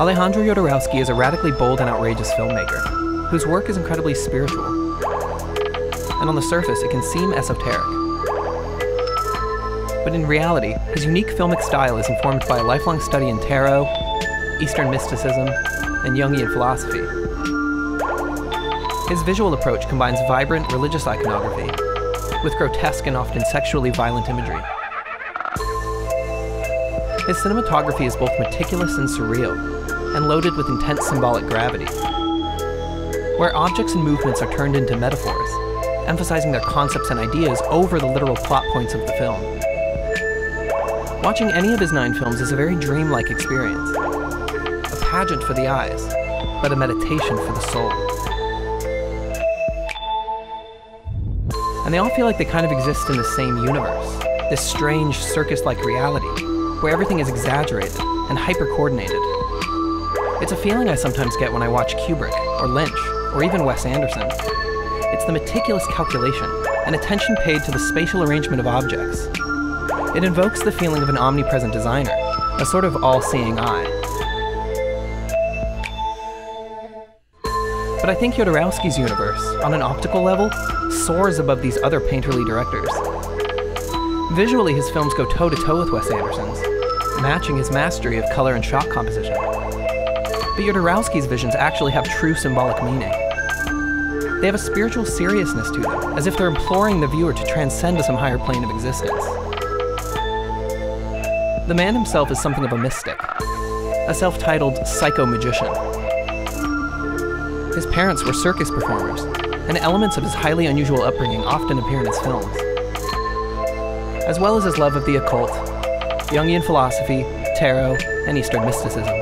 Alejandro Jodorowsky is a radically bold and outrageous filmmaker, whose work is incredibly spiritual. And on the surface, it can seem esoteric. But in reality, his unique filmic style is informed by a lifelong study in tarot, Eastern mysticism, and Jungian philosophy. His visual approach combines vibrant religious iconography with grotesque and often sexually violent imagery. His cinematography is both meticulous and surreal, and loaded with intense symbolic gravity, where objects and movements are turned into metaphors, emphasizing their concepts and ideas over the literal plot points of the film. Watching any of his nine films is a very dreamlike experience, a pageant for the eyes, but a meditation for the soul. And they all feel like they kind of exist in the same universe, this strange circus like reality, where everything is exaggerated and hyper coordinated. It's a feeling I sometimes get when I watch Kubrick, or Lynch, or even Wes Anderson. It's the meticulous calculation and attention paid to the spatial arrangement of objects. It invokes the feeling of an omnipresent designer, a sort of all seeing eye. But I think Jodorowsky's universe, on an optical level, soars above these other painterly directors. Visually, his films go toe to toe with Wes Anderson's, matching his mastery of color and shot composition. But Jodorowsky's visions actually have true symbolic meaning. They have a spiritual seriousness to them, as if they're imploring the viewer to transcend to some higher plane of existence. The man himself is something of a mystic, a self titled psycho magician. His parents were circus performers, and elements of his highly unusual upbringing often appear in his films. As well as his love of the occult, Jungian philosophy, tarot, and Eastern mysticism.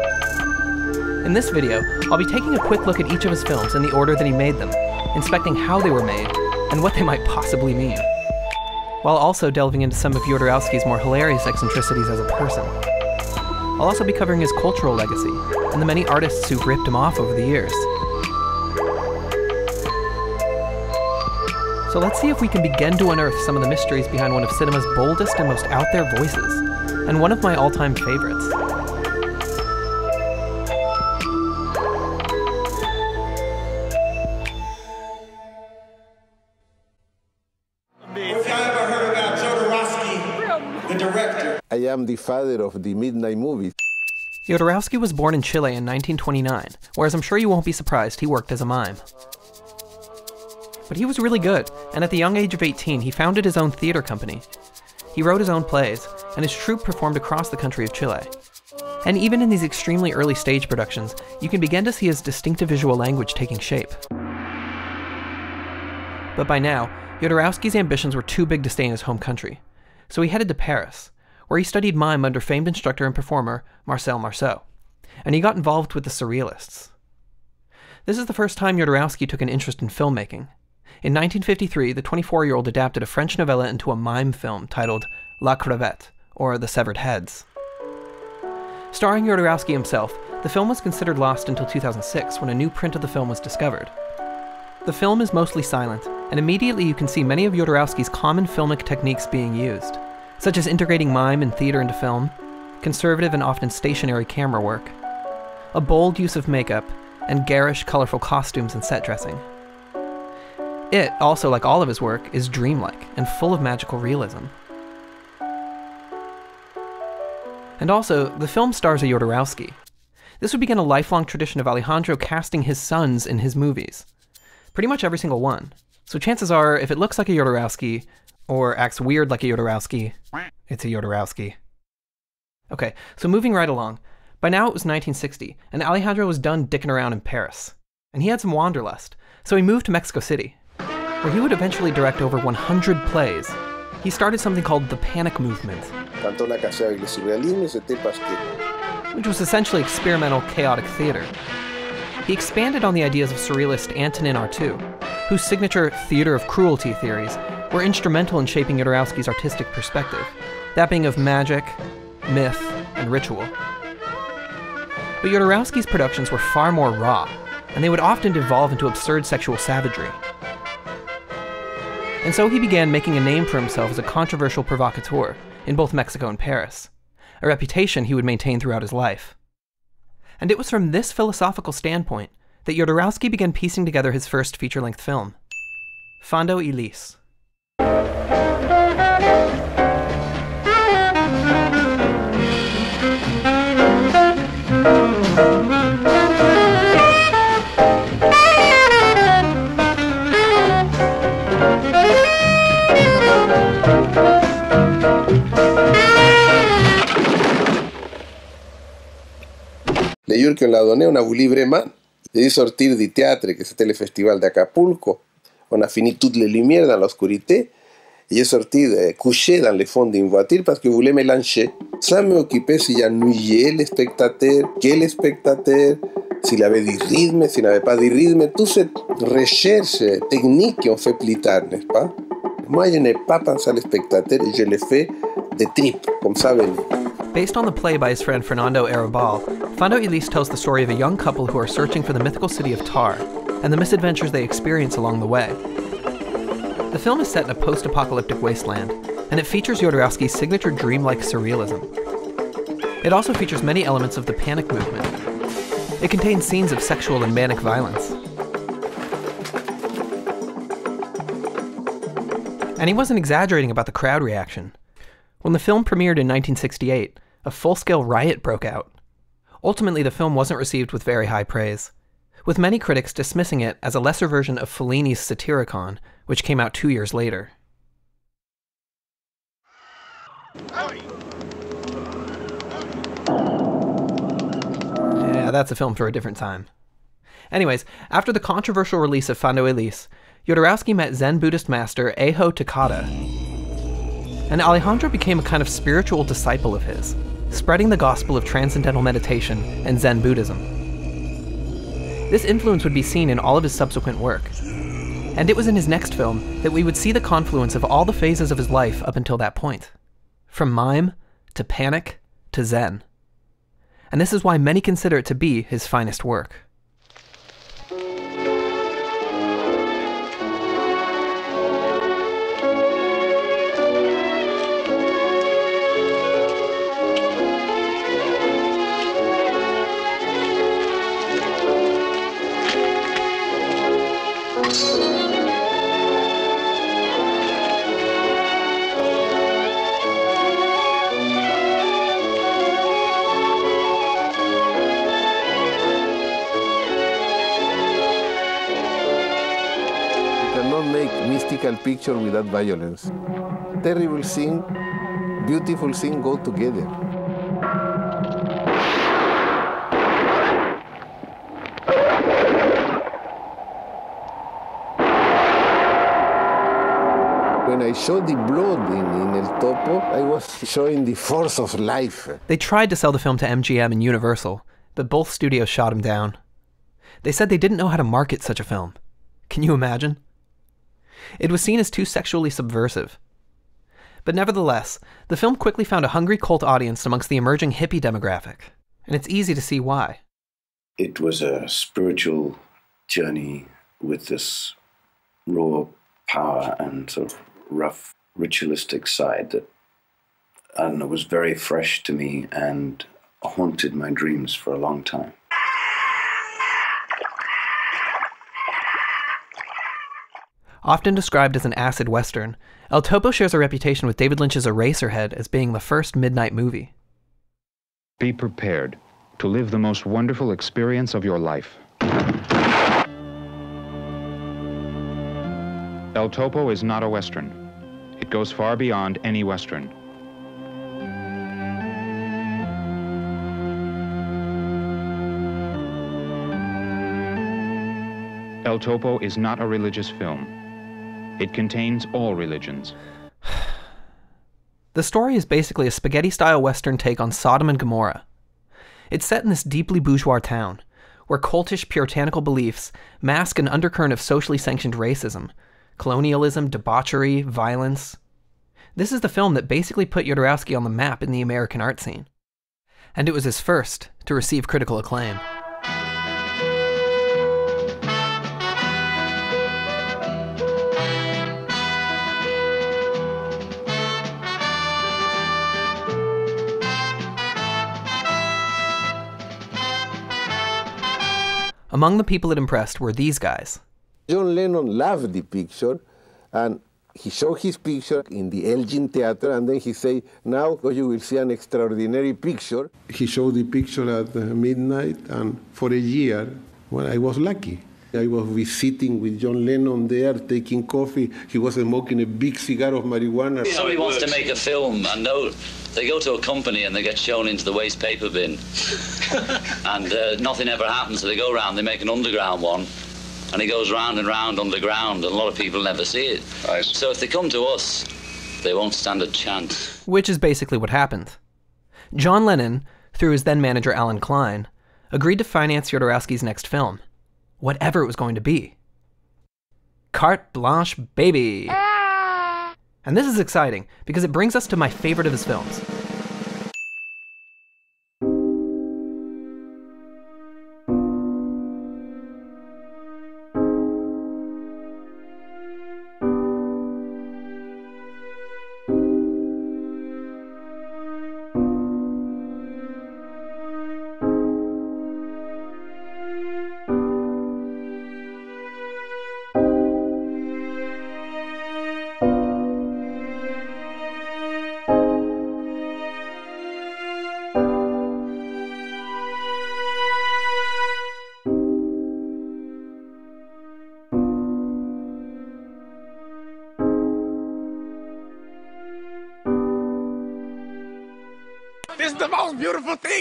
In this video, I'll be taking a quick look at each of his films in the order that he made them, inspecting how they were made and what they might possibly mean, while also delving into some of Jodorowsky's more hilarious eccentricities as a person. I'll also be covering his cultural legacy and the many artists who've ripped him off over the years. So let's see if we can begin to unearth some of the mysteries behind one of cinema's boldest and most out there voices, and one of my all time favorites. Am the father of the midnight movies. Jodorowsky was born in Chile in 1929, whereas I'm sure you won't be surprised, he worked as a mime. But he was really good, and at the young age of 18, he founded his own theater company. He wrote his own plays, and his troupe performed across the country of Chile. And even in these extremely early stage productions, you can begin to see his distinctive visual language taking shape. But by now, Jodorowsky's ambitions were too big to stay in his home country, so he headed to Paris, where he studied mime under famed instructor and performer Marcel Marceau, and he got involved with the Surrealists. This is the first time Jodorowsky took an interest in filmmaking. In 1953, the 24 year old adapted a French novella into a mime film titled La Cravate, or The Severed Heads. Starring Jodorowsky himself, the film was considered lost until 2006 when a new print of the film was discovered. The film is mostly silent, and immediately you can see many of Jodorowsky's common filmic techniques being used, such as integrating mime and theater into film, conservative and often stationary camera work, a bold use of makeup, and garish, colorful costumes and set dressing. It, also like all of his work, is dreamlike and full of magical realism. And also, the film stars a Jodorowsky. This would begin a lifelong tradition of Alejandro casting his sons in his movies. Pretty much every single one. So chances are, if it looks like a Jodorowsky, or acts weird like a Jodorowsky, it's a Jodorowsky. Okay, so moving right along. By now it was 1960, and Alejandro was done dicking around in Paris. And he had some wanderlust, so he moved to Mexico City, where he would eventually direct over 100 plays. He started something called the Panic Movement, Tanto la casa del surrealismo y c'était parce que which was essentially experimental chaotic theater. He expanded on the ideas of surrealist Antonin Artaud, whose signature theater of cruelty theories were instrumental in shaping Jodorowsky's artistic perspective, that being of magic, myth, and ritual. But Jodorowsky's productions were far more raw, and they would often devolve into absurd sexual savagery. And so he began making a name for himself as a controversial provocateur in both Mexico and Paris, a reputation he would maintain throughout his life. And it was from this philosophical standpoint that Jodorowsky began piecing together his first feature length film, Fando y Lis. Le jure qu'on l'a donné, on a voulu vraiment. J'ai dû sortir du théâtre, que c'était le festival d'Acapulco. On a fini toutes les lumières dans l'obscurité. J'ai sorti de, dans le fond d'une voiture parce que je voulais me lancer. Sans m'occuper si j'ennuyais le spectateur, quel spectateur, s'il avait du rythme, s'il n'avait pas du rythme. Toute cette recherche technique qu'on fait plus tard, n'est-ce pas? Moi, je n'ai pas pensé à le spectateur je l'ai fait de trip, comme ça venait. Based on the play by his friend Fernando Arrabal, Fondo y Lis tells the story of a young couple who are searching for the mythical city of Tar and the misadventures they experience along the way. The film is set in a post apocalyptic wasteland, and it features Jodorowsky's signature dreamlike surrealism. It also features many elements of the panic movement. It contains scenes of sexual and manic violence. And he wasn't exaggerating about the crowd reaction. When the film premiered in 1968, a full scale riot broke out. Ultimately, the film wasn't received with very high praise, with many critics dismissing it as a lesser version of Fellini's Satyricon, which came out two years later. Yeah, that's a film for a different time. Anyways, after the controversial release of Fando y Lis, Jodorowsky met Zen Buddhist master Ejo Takata, and Alejandro became a kind of spiritual disciple of his, spreading the gospel of transcendental meditation and Zen Buddhism. This influence would be seen in all of his subsequent work, and it was in his next film that we would see the confluence of all the phases of his life up until that point from mime to panic to Zen. And this is why many consider it to be his finest work. Picture without violence. Terrible scene, beautiful thing go together. When I showed the blood in, in El Topo, I was showing the force of life. They tried to sell the film to MGM and Universal, but both studios shot him down. They said they didn't know how to market such a film. Can you imagine? It was seen as too sexually subversive. But nevertheless, the film quickly found a hungry cult audience amongst the emerging hippie demographic, and it's easy to see why. It was a spiritual journey with this raw power and sort of rough ritualistic side that I don't know was very fresh to me and haunted my dreams for a long time. Often described as an acid western, El Topo shares a reputation with David Lynch's Eraserhead as being the first midnight movie. Be prepared to live the most wonderful experience of your life. El Topo is not a Western. It goes far beyond any Western. El Topo is not a religious film. It contains all religions. The story is basically a spaghetti style Western take on Sodom and Gomorrah. It's set in this deeply bourgeois town, where cultish puritanical beliefs mask an undercurrent of socially sanctioned racism, colonialism, debauchery, violence. This is the film that basically put Jodorowsky on the map in the American art scene. And it was his first to receive critical acclaim. Among the people it impressed were these guys. John Lennon loved the picture, and he showed his picture in the Elgin Theater, and then he said, now you will see an extraordinary picture. He showed the picture at uh, midnight, and for a year, well, I was lucky. I was sitting with John Lennon there, taking coffee. He was smoking a big cigar of marijuana. Somebody wants to make a film, and no, they go to a company and they get shown into the waste paper bin, and uh, nothing ever happens. So they go around, they make an underground one, and it goes round and round underground, and a lot of people never see it. So if they come to us, they won't stand a chance. Which is basically what happened. John Lennon, through his then manager Allen Klein, agreed to finance Jodorowsky's next film, whatever it was going to be. Carte blanche, baby! And this is exciting because it brings us to my favorite of his films.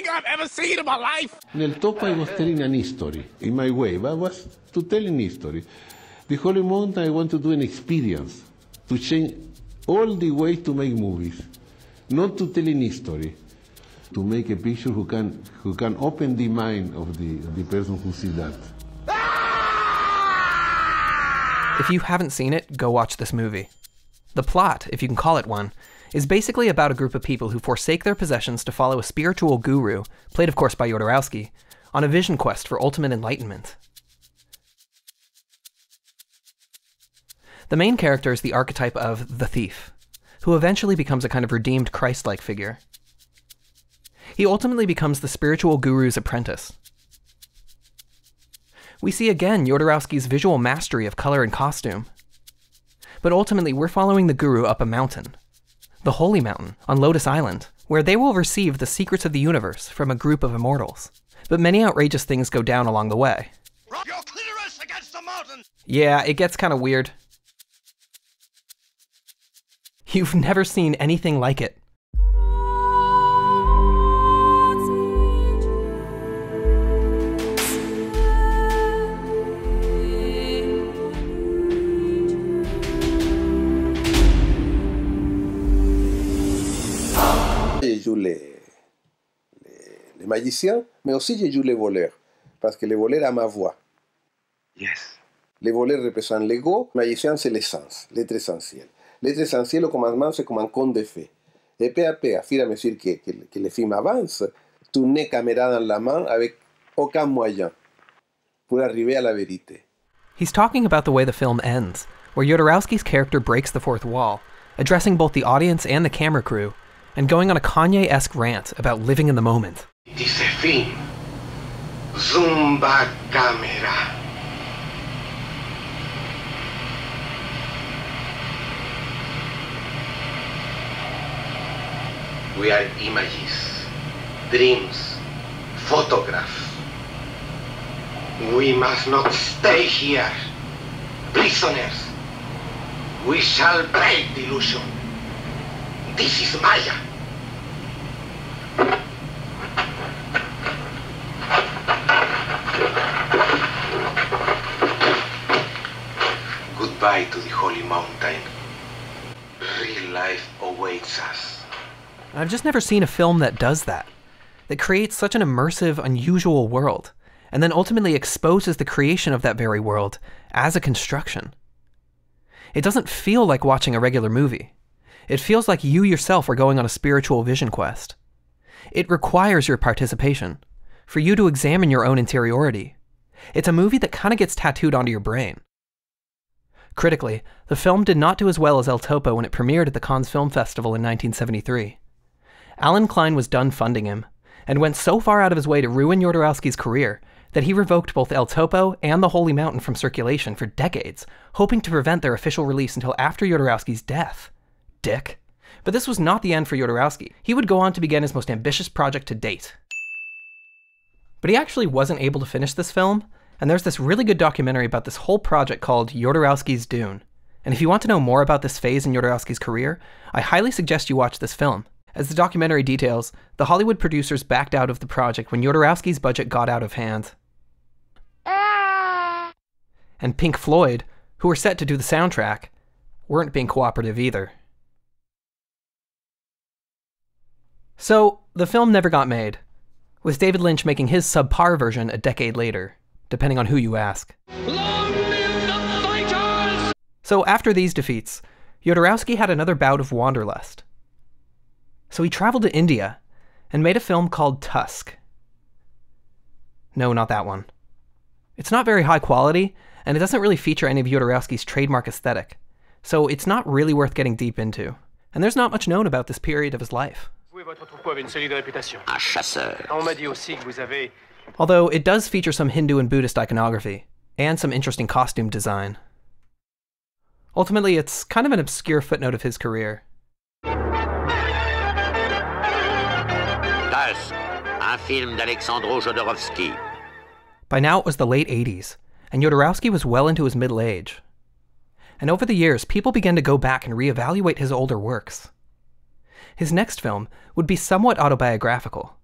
Thing I've ever seen in my life. In El Topo, I was telling an history in my way, but I was to tell an history. The Holy Mountain, I want to do an experience to change all the way to make movies, not to tell an history, to make a picture who can who can open the mind of the the person who sees that. If you haven't seen it, go watch this movie. The plot, if you can call it one, is basically about a group of people who forsake their possessions to follow a spiritual guru, played of course by Jodorowsky, on a vision quest for ultimate enlightenment. The main character is the archetype of the thief, who eventually becomes a kind of redeemed Christ like figure. He ultimately becomes the spiritual guru's apprentice. We see again Jodorowsky's visual mastery of color and costume. But ultimately, we're following the guru up a mountain, the Holy Mountain, on Lotus Island, where they will receive the secrets of the universe from a group of immortals. But many outrageous things go down along the way. Your clitoris against the. Yeah, it gets kind of weird. You've never seen anything like it. Les, les mais aussi j'ai joué les voleurs, parce que les voleurs à ma voix. Yes. Les voleurs représentent l'ego, le magicien c'est l'essence, l'être essentiel. L'être essentiel au commencement c'est comme un conte de fées. Et peu à peu, à fur et à mesure que, que, que le film avance, tu n'es caméra dans la main avec aucun moyen pour arriver à la vérité. He's talking about the way the film ends, where Jodorowsky's character breaks the fourth wall, addressing both the audience and the camera crew, and going on a Kanye esque rant about living in the moment. Dice fin. Zumba cámara. We are images, dreams, photographs. We must not stay here, prisoners. We shall break the illusion. This is Maya. Goodbye to the Holy Mountain. Real life awaits us. I've just never seen a film that does that, that creates such an immersive, unusual world, and then ultimately exposes the creation of that very world as a construction. It doesn't feel like watching a regular movie. It feels like you yourself are going on a spiritual vision quest. It requires your participation, for you to examine your own interiority. It's a movie that kind of gets tattooed onto your brain. Critically, the film did not do as well as El Topo when it premiered at the Cannes Film Festival in 1973. Allen Klein was done funding him, and went so far out of his way to ruin Jodorowsky's career that he revoked both El Topo and the Holy Mountain from circulation for decades, hoping to prevent their official release until after Jodorowsky's death. Dick. But this was not the end for Jodorowsky. He would go on to begin his most ambitious project to date. But he actually wasn't able to finish this film, and there's this really good documentary about this whole project called Jodorowsky's Dune. And if you want to know more about this phase in Jodorowsky's career, I highly suggest you watch this film. As the documentary details, the Hollywood producers backed out of the project when Jodorowsky's budget got out of hand. And Pink Floyd, who were set to do the soundtrack, weren't being cooperative either. So, the film never got made, with David Lynch making his subpar version a decade later, depending on who you ask. So, after these defeats, Jodorowsky had another bout of wanderlust. So he traveled to India and made a film called Tusk. No, not that one. It's not very high quality, and it doesn't really feature any of Jodorowsky's trademark aesthetic, so it's not really worth getting deep into. And there's not much known about this period of his life. Although it does feature some Hindu and Buddhist iconography, and some interesting costume design. Ultimately, it's kind of an obscure footnote of his career. Tusk, un film d'Alexandro Jodorowsky. By now it was the late 80s, and Jodorowsky was well into his middle age. And over the years, people began to go back and reevaluate his older works. His next film would be somewhat autobiographical.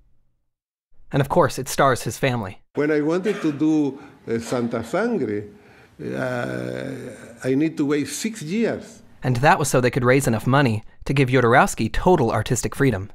And of course, it stars his family. When I wanted to do uh, Santa Sangre, uh, I need to wait six years. And that was so they could raise enough money to give Jodorowsky total artistic freedom.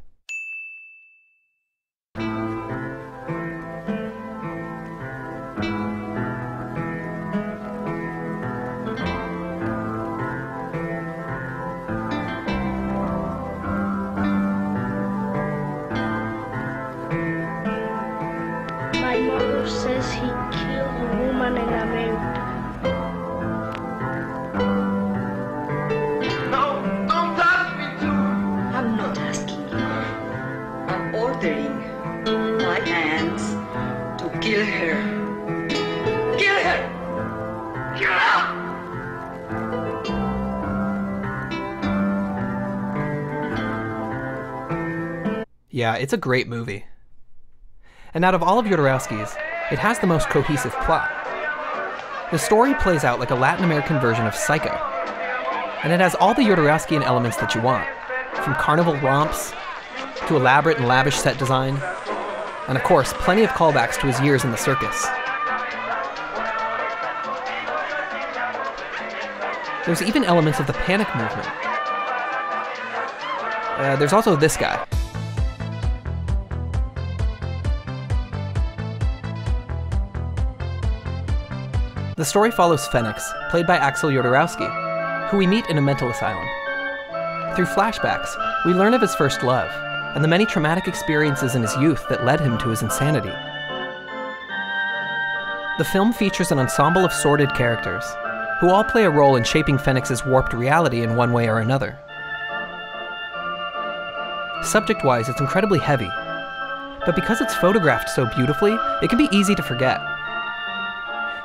Yeah, it's a great movie. And out of all of Jodorowsky's, it has the most cohesive plot. The story plays out like a Latin American version of Psycho, and it has all the Jodorowskyan elements that you want, from carnival romps to elaborate and lavish set design, and of course, plenty of callbacks to his years in the circus. There's even elements of the panic movement. Uh, there's also this guy. The story follows Phoenix, played by Axel Jodorowsky, who we meet in a mental asylum. Through flashbacks, we learn of his first love and the many traumatic experiences in his youth that led him to his insanity. The film features an ensemble of sordid characters, who all play a role in shaping Phoenix's warped reality in one way or another. Subject wise, it's incredibly heavy, but because it's photographed so beautifully, it can be easy to forget.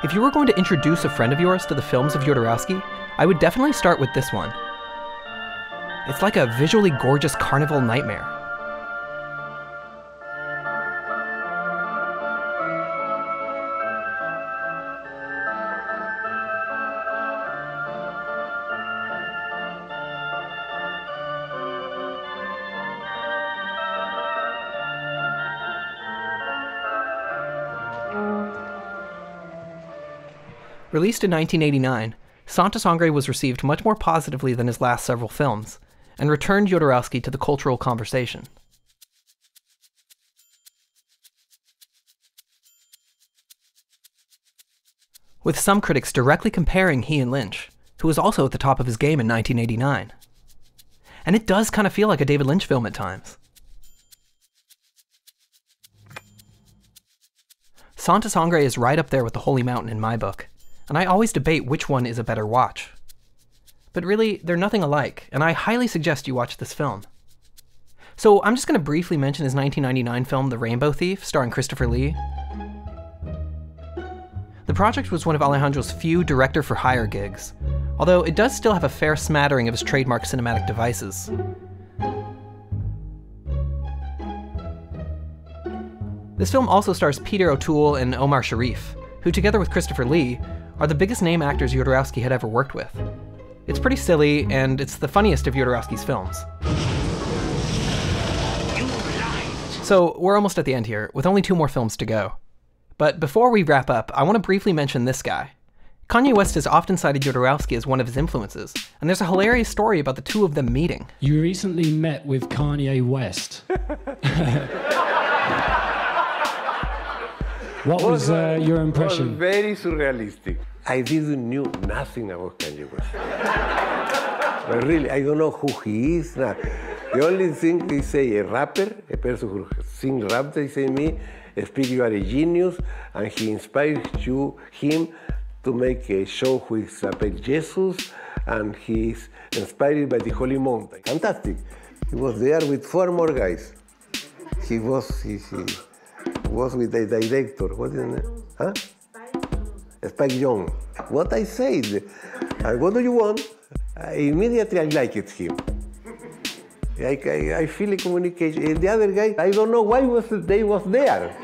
If you were going to introduce a friend of yours to the films of Jodorowsky, I would definitely start with this one. It's like a visually gorgeous carnival nightmare. Released in 1989, Santa Sangre was received much more positively than his last several films, and returned Jodorowsky to the cultural conversation. With some critics directly comparing he and Lynch, who was also at the top of his game in 1989. And it does kind of feel like a David Lynch film at times. Santa Sangre is right up there with The Holy Mountain in my book, and I always debate which one is a better watch. But really, they're nothing alike, and I highly suggest you watch this film. So I'm just going to briefly mention his 1999 film The Rainbow Thief, starring Christopher Lee. The project was one of Alejandro's few director for hire gigs, although it does still have a fair smattering of his trademark cinematic devices. This film also stars Peter O'Toole and Omar Sharif, who, together with Christopher Lee, are the biggest name actors Jodorowsky had ever worked with. It's pretty silly, and it's the funniest of Jodorowsky's films. So, we're almost at the end here, with only two more films to go. But before we wrap up, I want to briefly mention this guy. Kanye West has often cited Jodorowsky as one of his influences, and there's a hilarious story about the two of them meeting. You recently met with Kanye West. what was uh, your was impression? very surrealistic. I didn't knew nothing about Kanye West. but really, I don't know who he is. Now. The only thing they say, a rapper, a person who sing rap, they say me, speak you are a genius, and he inspires you, him, to make a show with about Jesus, and he's inspired by the Holy Mountain. Fantastic. He was there with four more guys. He was he, he was with the director. What is name? Huh? Spike Young. What I said. And what do you want? Immediately I liked him. I, I, I feel a communication. And the other guy, I don't know why was they was there.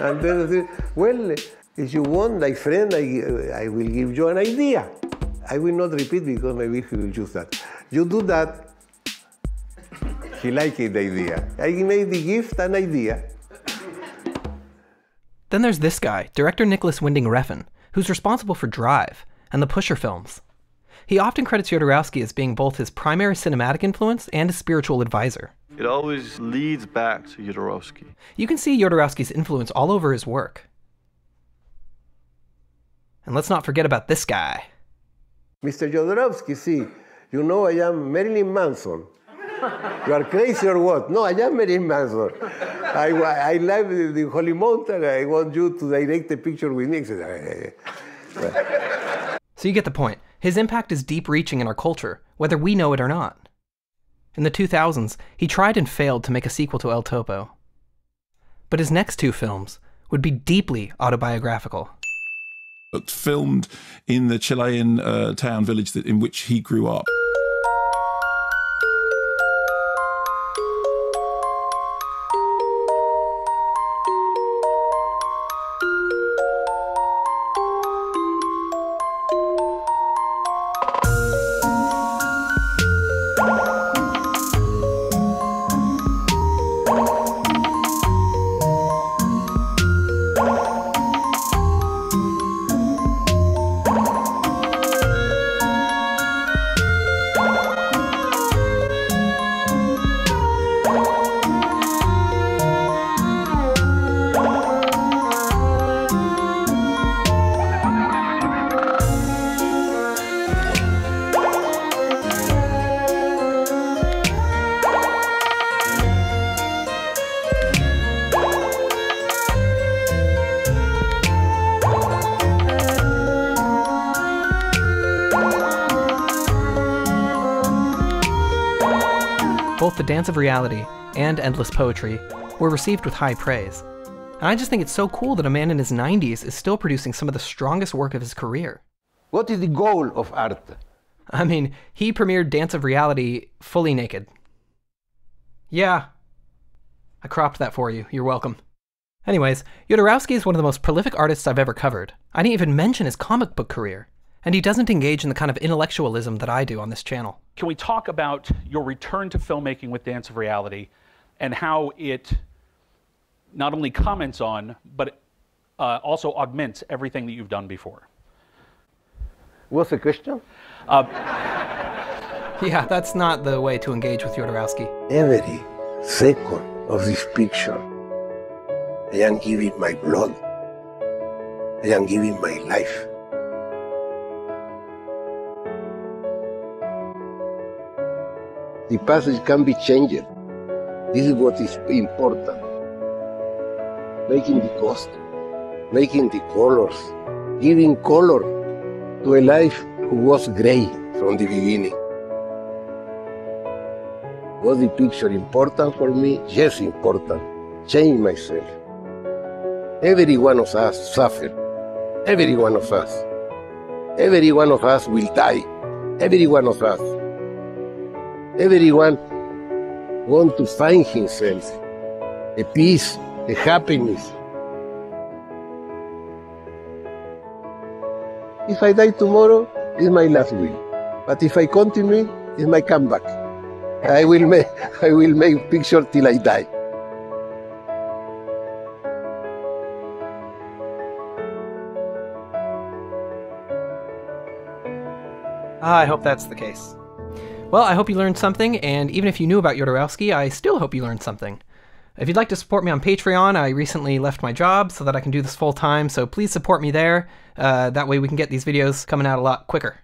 and then I said, well, if you want, my friend, I, I will give you an idea. I will not repeat because maybe he will choose that. You do that. He liked the idea. I made the gift an idea. Then there's this guy, director Nicholas Winding Refn, who's responsible for Drive and the Pusher films. He often credits Jodorowsky as being both his primary cinematic influence and his spiritual advisor. It always leads back to Jodorowsky. You can see Jodorowsky's influence all over his work. And let's not forget about this guy. Mr. Jodorowsky, see, you know I am Marilyn Manson. You are crazy or what? No, I am Marilyn Manson. I, I love the, the Holy Mountain. I want you to direct a picture with me. So you get the point. His impact is deep reaching in our culture, whether we know it or not. In the 2000s, he tried and failed to make a sequel to El Topo. But his next two films would be deeply autobiographical. But filmed in the Chilean uh, town village that, in which he grew up. Both The Dance of Reality and Endless Poetry were received with high praise. And I just think it's so cool that a man in his 90s is still producing some of the strongest work of his career. What is the goal of art? I mean, he premiered Dance of Reality fully naked. Yeah. I cropped that for you. You're welcome. Anyways, Jodorowsky is one of the most prolific artists I've ever covered. I didn't even mention his comic book career. And he doesn't engage in the kind of intellectualism that I do on this channel. Can we talk about your return to filmmaking with Dance of Reality and how it not only comments on, but uh, also augments everything that you've done before? What's the question? Uh, yeah, that's not the way to engage with Jodorowsky. Every second of this picture, I am giving my blood. I am giving my life. The passage can be changed. This is what is important. Making the cost, making the colors, giving color to a life who was gray from the beginning. Was the picture important for me? Yes, important. Change myself. Every one of us suffered. Every one of us. Every one of us will die. Every one of us. Everyone want to find himself a peace, a happiness. If I die tomorrow, it's my last will. But if I continue, it's my comeback. I will make I will make picture till I die. Ah, I hope that's the case. Well, I hope you learned something, and even if you knew about Jodorowsky, I still hope you learned something. If you'd like to support me on Patreon, I recently left my job so that I can do this full time, so please support me there. Uh, that way we can get these videos coming out a lot quicker.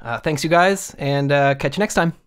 Uh, thanks, you guys, and uh, catch you next time.